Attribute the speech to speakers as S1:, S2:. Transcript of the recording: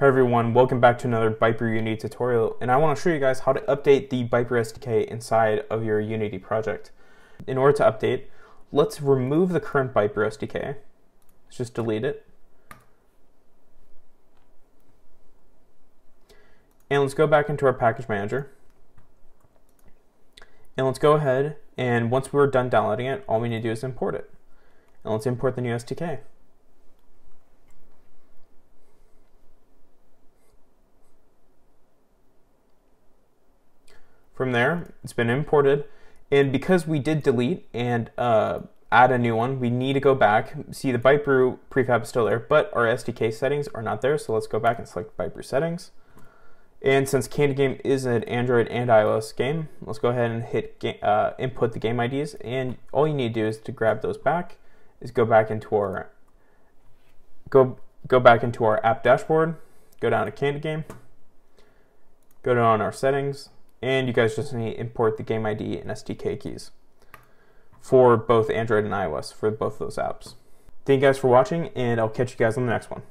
S1: Hey everyone, welcome back to another ByteBrew Unity tutorial, and I want to show you guys how to update the ByteBrew SDK inside of your Unity project. In order to update, let's remove the current ByteBrew SDK. Let's just delete it. And let's go back into our package manager. And let's go ahead, and once we're done downloading it, all we need to do is import it. And let's import the new SDK. From there, it's been imported. And because we did delete and uh, add a new one, we need to go back. See the ByteBrew prefab is still there, but our SDK settings are not there. So let's go back and select ByteBrew settings. And since Candy Game is an Android and iOS game, let's go ahead and hit uh, input the game IDs. And all you need to do is to grab those back, is go back into our go go back into our app dashboard, go down to Candy Game, go down our settings, and you guys just need to import the game ID and SDK keys for both Android and iOS for both those apps. Thank you guys for watching, and I'll catch you guys on the next one.